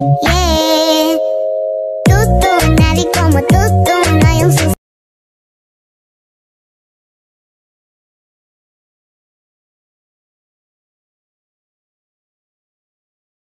Yeah.